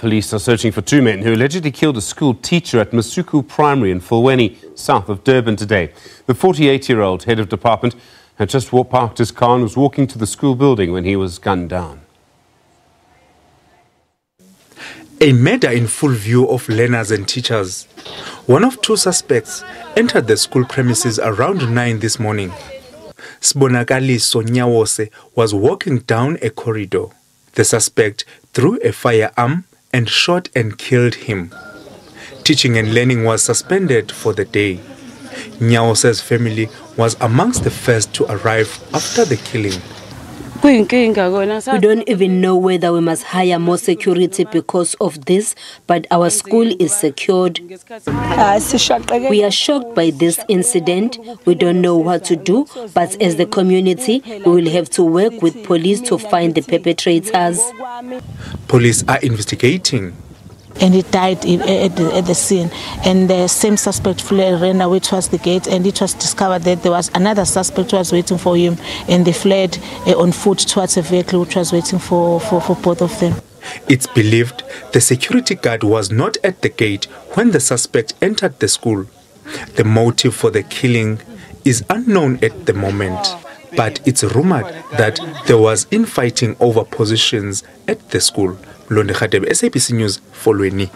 Police are searching for two men who allegedly killed a school teacher at Masuku Primary in Folweni, south of Durban today. The 48-year-old head of department had just parked his car and was walking to the school building when he was gunned down. A murder in full view of learners and teachers. One of two suspects entered the school premises around 9 this morning. Sbonakaliso Nyawose was walking down a corridor. The suspect threw a firearm and shot and killed him. Teaching and learning was suspended for the day. Nyawose's family was amongst the first to arrive after the killing. We don't even know whether we must hire more security because of this, but our school is secured. We are shocked by this incident. We don't know what to do, but as the community, we will have to work with police to find the perpetrators. Police are investigating and he died at the, at the, scene. And the same suspect fled, ran away towards the gate, and it was discovered that there was another suspect who was waiting for him, and they fled uh, on foot towards a vehicle which was waiting for, for, for both of them. It's believed the security guard was not at the gate when the suspect entered the school. The motive for the killing is unknown at the moment, but it's rumored that there was infighting over positions at the school. lonirhatebe sabc news folweni